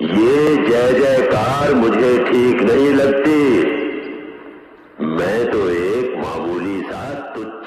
ये जय जयकार मुझे ठीक नहीं लगती। मैं तो एक मामूली सा तुच्छ